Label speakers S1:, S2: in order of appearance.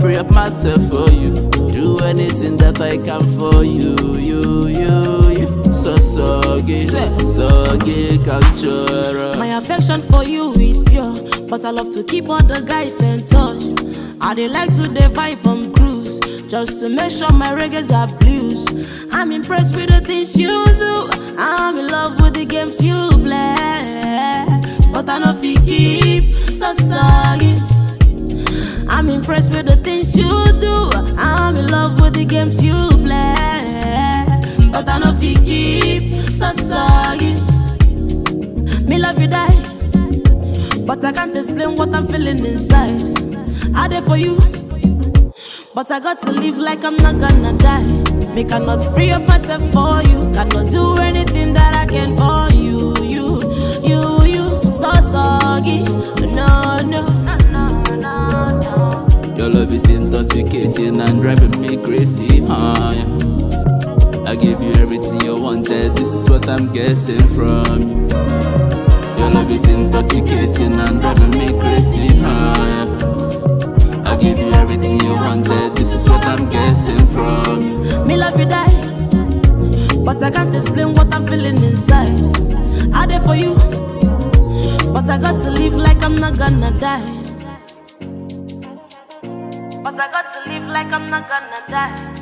S1: free up myself for you. Do anything that I can for you, you, you, you. So soggy, soggy culture.
S2: My affection for you is pure, but I love to keep all the guys in touch. I dey like to dey vibe on cruise, just to make sure my reggae's are blues. I'm impressed with the things you do. I'm in love with the games you play, but I know fi keep so sorry. I'm impressed with the things you do. I'm in love with the games you play, but I know if you keep so sorry. Me love you die, but I can't explain what I'm feeling inside. I there for you, but I got to live like I'm not gonna die. Me cannot free up myself for you, cannot do anything that I can for you, you, you, you. So soggy,
S1: love is intoxicating and driving me crazy, huh? I give you everything you wanted, this is what I'm getting from you. Your love is intoxicating and driving me crazy, huh? I give you everything you wanted, this is what I'm getting from you.
S2: Me love you die, but I can't explain what I'm feeling inside. I there for you, but I got to live like I'm not gonna die. But I got to live like I'm not gonna die.